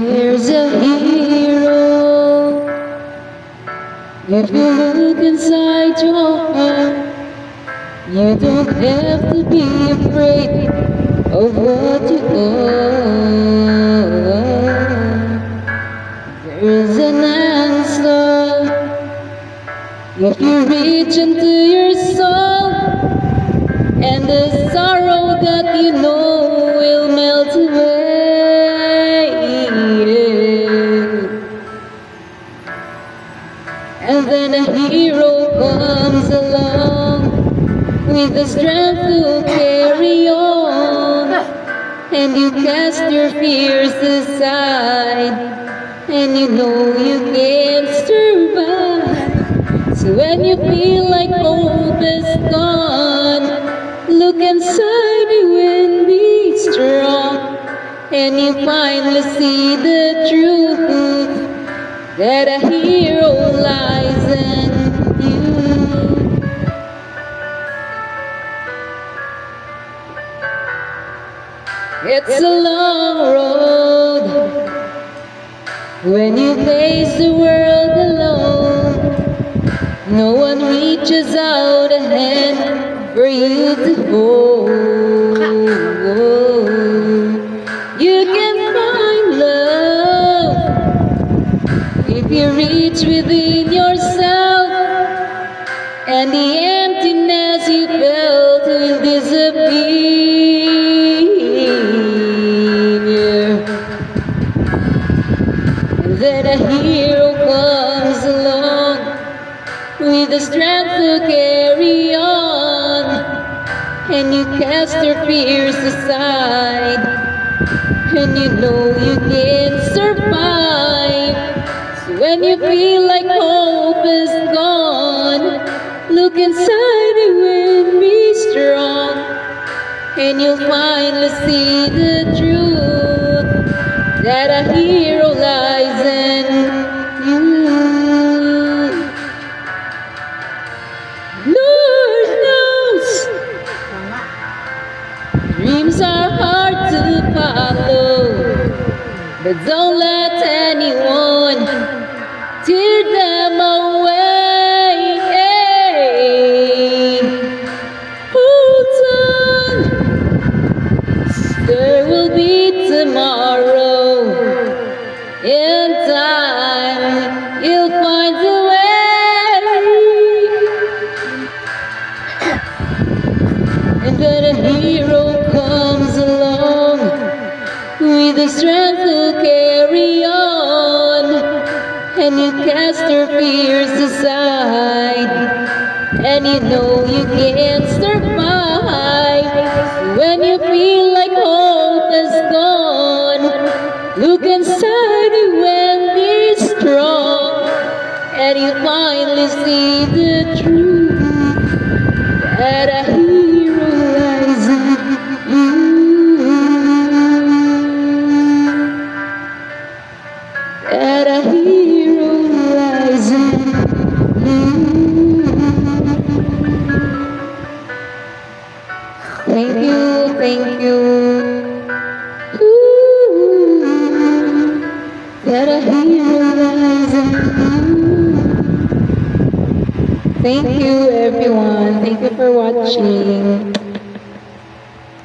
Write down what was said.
There's a hero. If you look inside your heart You don't have to be afraid Of what you are. There's an answer. If you reach into your soul And the sorrow that you know will melt away. With the strength to carry on, and you cast your fears aside and you know you can't survive. So when you feel like hope is gone, look inside you and be strong. And you finally see the truth that a hero lies in It's a long road when you face the world alone, no one reaches out a hand for you to hold. You can find love if you reach within yourself, and the emptiness that a hero comes along with the strength to carry on, and you cast your fears aside, and you know you can survive. So when you feel like hope is gone, look inside you and be strong, and you'll finally see the truth that a hero lies in. You. Lord knows. Dreams are hard to follow, but don't let anyone tear them hero comes along with the strength to carry on. And you cast your fears aside. And you know you can't survive. When you feel like hope is gone, look inside you and be strong. And you finally see the truth that a hero Thank you, everyone. Thank you for watching.